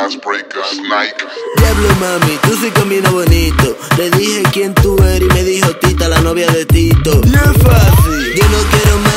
Last Breaker, Sniper. Diablo mami, tú sí caminas bonito. Le dije quién tú eres y me dijo Tita, la novia de Tito. Y es fácil. Yo no quiero manga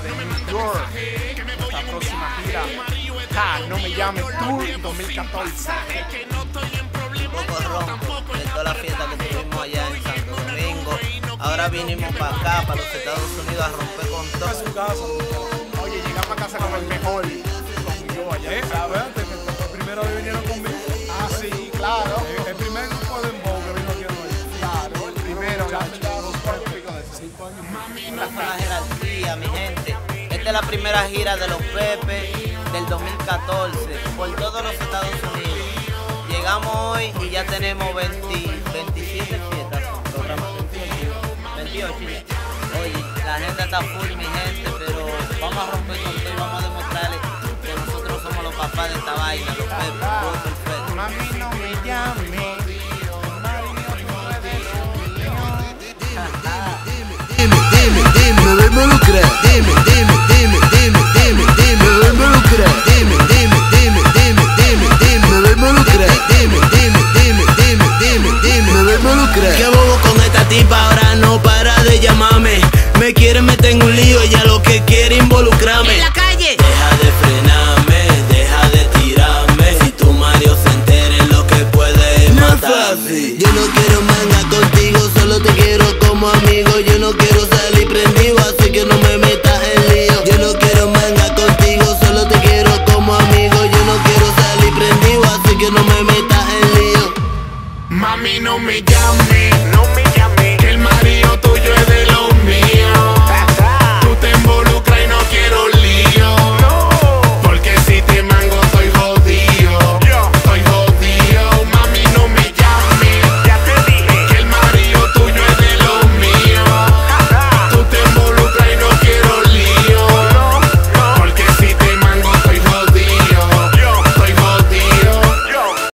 ciudad de New York. Nuestra próxima gira, Ja, No Me Llames Tour 2014. poco ronco de toda la fiesta que tuvimos allá en Santo Domingo. Ahora vinimos para acá, para los Estados Unidos, a romper con todo. su casa. Oye, llegamos a casa con el mejor. Con yo allá. Eh, a ver, te- te- primero vinieron conmigo. Ah, sí, claro. El, el primer grupo de Embo que vino aquí a Nueva York. Claro, el primero, dos cuatro pico de cinco años. Esta fue mi gente. Esta es la primera gira de los Pepe del 2014 por todos los Estados Unidos. Llegamos hoy y ya tenemos 20 27 fiestas programadas. 28 ya. Oye, la gente está full, mi gente, pero vamos a romper con todo y vamos a demostrarles que nosotros somos los papás de esta vaina, los Pepe, todo perfecto. Deja de frenarme, deja de tirarme. Si tu Mario se entere lo que puede no matarme. Yo no quiero manga contigo, solo te quiero como amigo. Yo no quiero salir prendido, así que no me metas en lío. Yo no quiero manga contigo, solo te quiero como amigo. Yo no quiero salir prendido, así que no me metas en lío. Mami, no me llames, no me llames. Que el marido tuyo es de los míos.